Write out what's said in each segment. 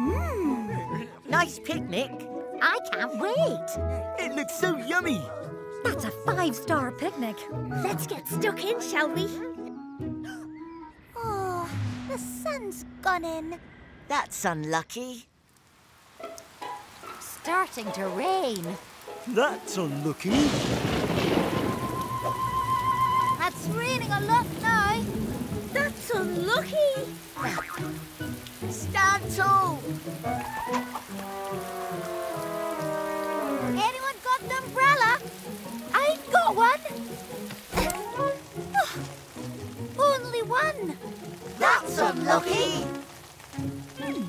Mm, nice picnic. I can't wait. It looks so yummy. That's a five-star picnic. Let's get stuck in, shall we? Oh, the sun's gone in. That's unlucky. Starting to rain. That's unlucky. It's raining a lot now. That's unlucky. Stand tall. Anyone got an umbrella? I got one. Only one. That's unlucky. Hmm.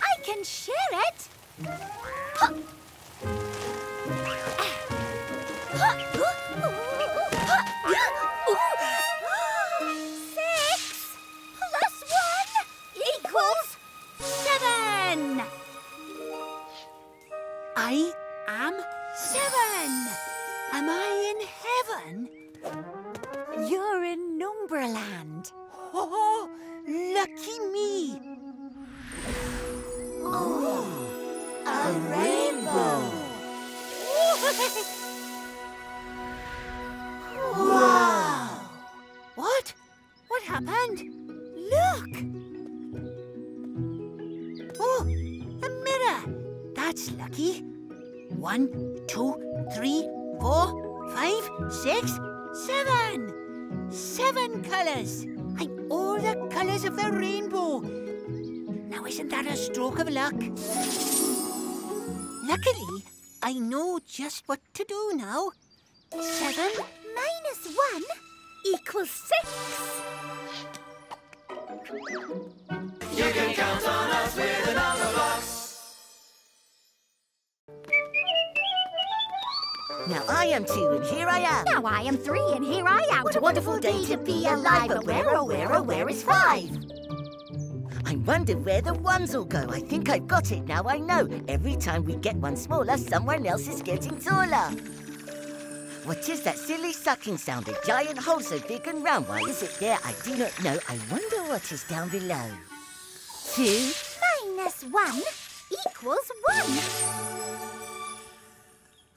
I can share it. Wow. What? What happened? Look! Oh, a mirror. That's lucky. One, two, three, four, five, six, seven. Seven colours. I'm all the colours of the rainbow. Now, isn't that a stroke of luck? Luckily, I know just what to do now. Seven Minus one equals six. You can count on us with another box. Now I am two, and here I am. Now I am three, and here I am. What a wonderful day to be alive, but where, oh, where, oh, where is five? I wonder where the ones will go. I think I've got it now, I know. Every time we get one smaller, someone else is getting taller. What is that silly sucking sound? A giant hole so big and round. Why is it there? I do not know. I wonder what is down below. Two. Minus one equals one.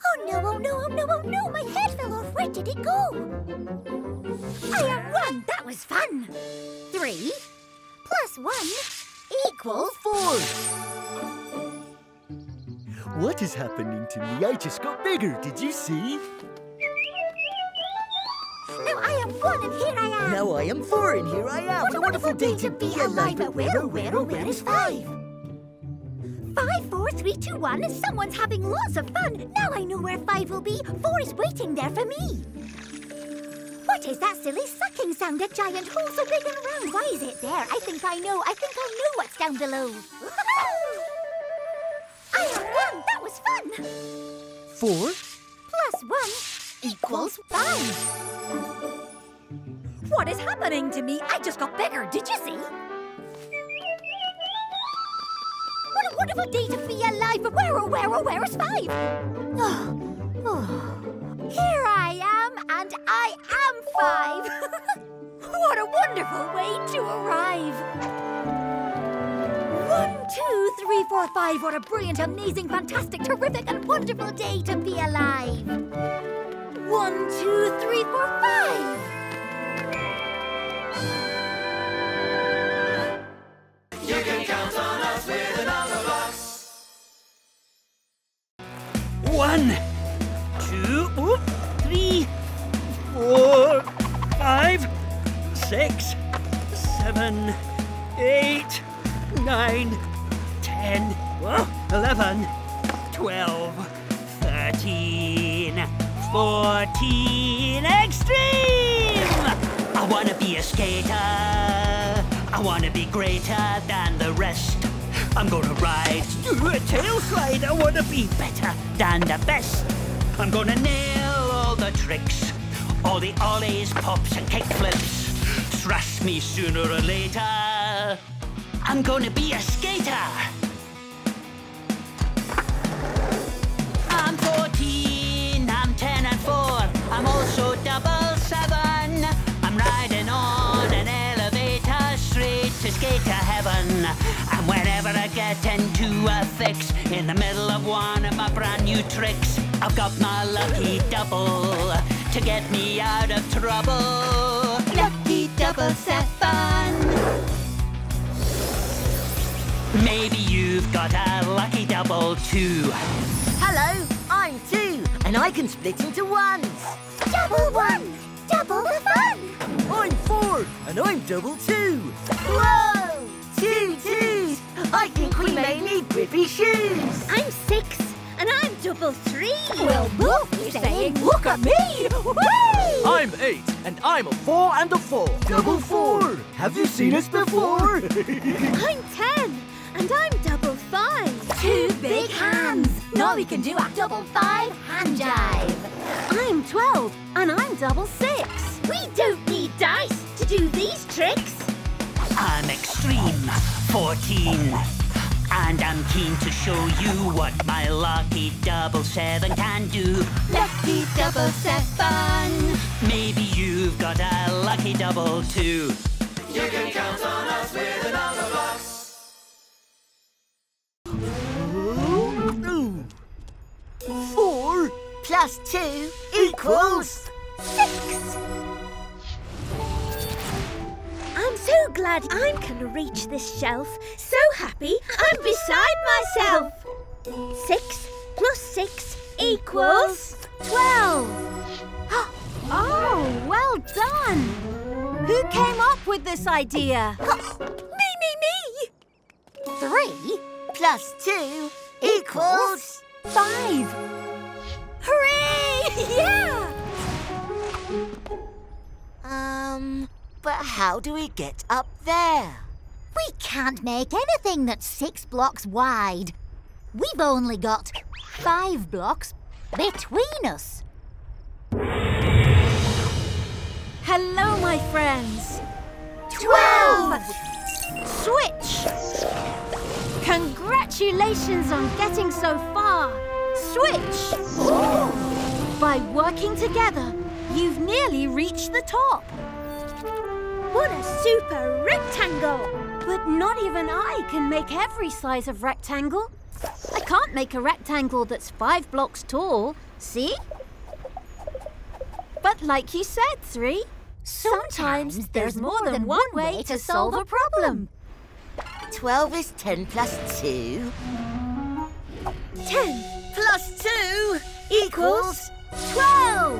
Oh no, oh no, oh no, oh no, my head fell off. Where did it go? I am one. That was fun. Three plus one equals Four. What is happening to me? I just got bigger. Did you see? Now I am one and here I am. Now I am four, and here I am. What a wonderful day to be alive, but where, where, oh, where is five? Five, four, three, two, one. Someone's having lots of fun. Now I know where five will be. Four is waiting there for me. What is that silly sucking sound? A giant hole so big and round. Why is it there? I think I know. I think I know what's down below. I am one. That was fun. Four? Plus one equals five. What is happening to me? I just got bigger. Did you see? What a wonderful day to be alive. But where, oh, where, oh, where is five? Oh, oh. Here I am, and I am five. what a wonderful way to arrive. One, two, three, four, five. What a brilliant, amazing, fantastic, terrific, and wonderful day to be alive. One, two, three, four, five. One, two, oh, six, seven, eight, nine, ten, eleven, twelve, thirteen, fourteen. Extreme! I wanna be a skater. I wanna be greater than the rest. I'm gonna ride, do a tail slide. I wanna be better than the best. I'm gonna nail all the tricks, all the ollies, pops, and kick flips. Trust me, sooner or later, I'm gonna be a skater. I'm 14, I'm 10 and 4. I'm also double seven. I'm riding on an elevator straight to skater heaven. And whenever I get into a fix in the middle of one of my brand new tricks. I've got my lucky double to get me out of trouble. Lucky doubles have fun. Maybe you've got a lucky double too. Hello, I'm two, and I can split into ones. Double one. Double the fun. I'm four, and I'm double two. Whoa! Two twos! I think we may need grippy shoes. I'm six, and I'm double three. We'll both saying, look at me! I'm eight, and I'm a four and a four. Double four. Have you seen us before? I'm ten, and I'm double five. Two big hands. Now we can do a double five hand jive. I'm twelve, and I'm double six. We don't need dice to do these tricks. I'm extreme 14. And I'm keen to show you what my lucky double seven can do. Lucky doubles have fun. Maybe you've got a lucky double too. Ooh. Four. Plus two equals... Six. I'm so glad I can reach this shelf. Happy I'm beside myself. Six plus six equals twelve. Oh, well done. Who came up with this idea? me, me, me. Three plus two equals... Five. Hooray! Yeah! Um, but how do we get up there? We can't make anything that's six blocks wide. We've only got five blocks between us. Hello, my friends. Twelve! Switch! Congratulations on getting so far. Switch! By working together, you've nearly reached the top. What a super rectangle! But not even I can make every size of rectangle. I can't make a rectangle that's five blocks tall, see? But like you said, Three, sometimes there's more than one way to solve a problem. Twelve is ten plus two. Ten Plus two equals... Twelve!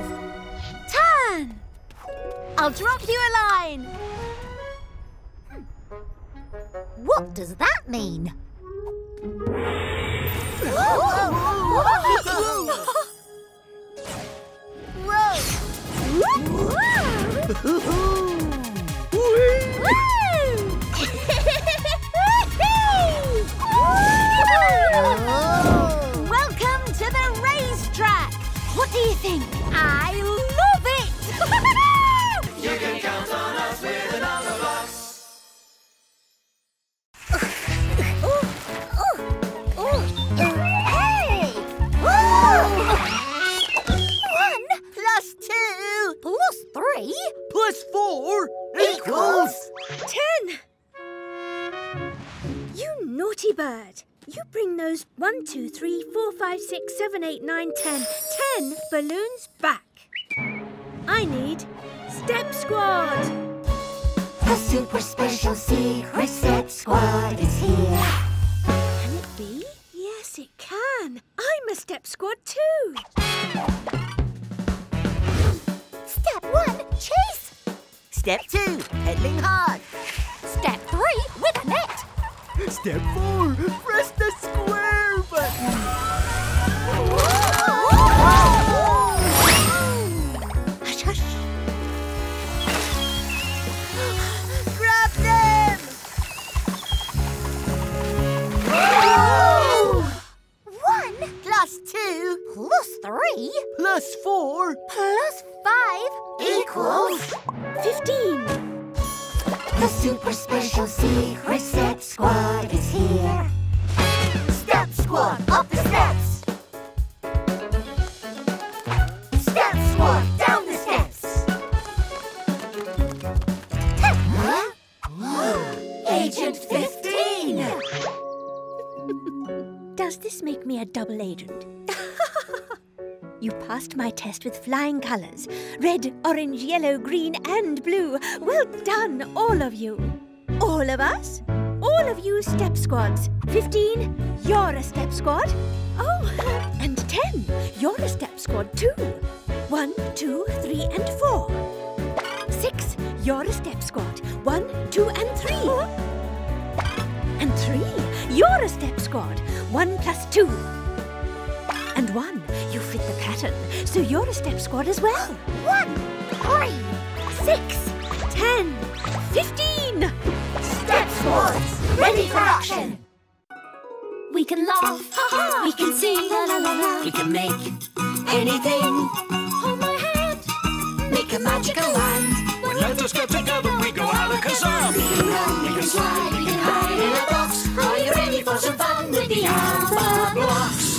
Ten! I'll drop you a line. What does that mean? Welcome to the racetrack. What do you think? I love it! Plus four equals... Ten! You naughty bird. You bring those one, two, three, four, five, six, seven, eight, nine, ten, ten balloons back. I need Step Squad! The super special secret step squad is here. Step two, pedaling hard. Step three, with a net. Step four. Special secret step squad is here. Step squad, up the steps! Step squad, down the steps! Agent 15! Does this make me a double agent? you passed my test with flying colours. Red, orange, yellow, green and blue. Well done, all of you. All of us? All of you step squads. 15, you're a step squad. Oh, and 10, you're a step squad too. One, two, three and four. Six, you're a step squad. One, two and three. And three, you're a step squad. One plus two. And one, you fit the pattern, so you're a step squad as well. One, three, Six, ten, fifteen. Awards, ready for action! We can laugh, ha -ha. we can sing, la la la la. We can make anything. Hold my hand, make a magical land. When let us get together, we go out of Kazan. We can run, we can slide, we can hide in a box. Are you ready for some fun with the Alpha Blocks?